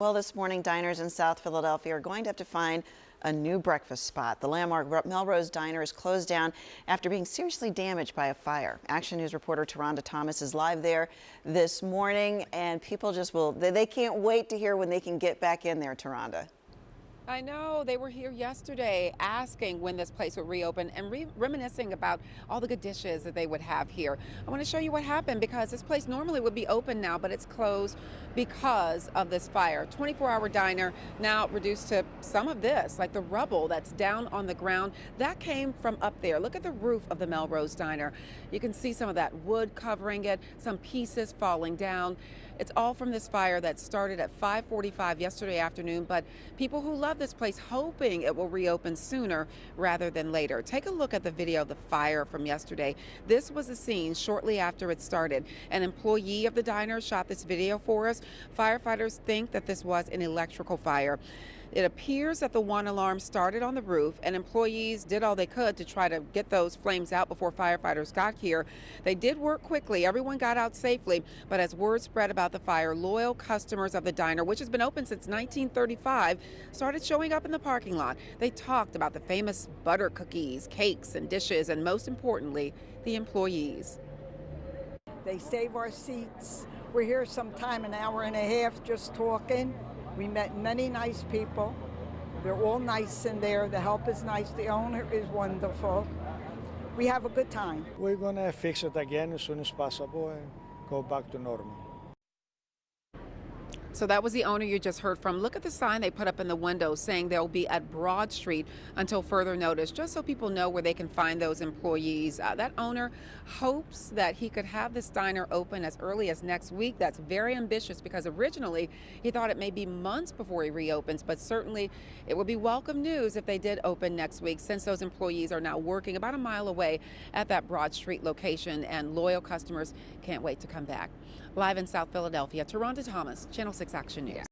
Well, this morning, diners in South Philadelphia are going to have to find a new breakfast spot. The landmark Melrose Diner is closed down after being seriously damaged by a fire. Action News reporter Taronda Thomas is live there this morning, and people just will, they, can't wait to hear when they can get back in there, Taronda. I know. They were here yesterday asking when this place would reopen and re reminiscing about all the good dishes that they would have here. I want to show you what happened because this place normally would be open now, but it's closed because of this fire. 24 hour diner now reduced to some of this, like the rubble that's down on the ground. That came from up there. Look at the roof of the Melrose Diner. You can see some of that wood covering it, some pieces falling down. It's all from this fire that started at 545 yesterday afternoon, but people who love this place hoping it will reopen sooner rather than later. Take a look at the video of the fire from yesterday. This was the scene shortly after it started. An employee of the diner shot this video for us. Firefighters think that this was an electrical fire. It appears that the one alarm started on the roof and employees did all they could to try to get those flames out before firefighters got here. They did work quickly. Everyone got out safely, but as word spread about the fire, loyal customers of the diner, which has been open since 1935, started showing up in the parking lot. They talked about the famous butter cookies, cakes, and dishes, and most importantly, the employees. They save our seats. We're here sometime an hour and a half just talking. We met many nice people. They're all nice in there. The help is nice. The owner is wonderful. We have a good time. We're gonna fix it again as soon as possible and go back to normal. So that was the owner you just heard from. Look at the sign they put up in the window saying they'll be at Broad Street until further notice, just so people know where they can find those employees. Uh, that owner hopes that he could have this diner open as early as next week. That's very ambitious because originally he thought it may be months before he reopens, but certainly it would be welcome news if they did open next week since those employees are now working about a mile away at that Broad Street location and loyal customers can't wait to come back. Live in South Philadelphia, Taronda Thomas, Channel 6 Action News.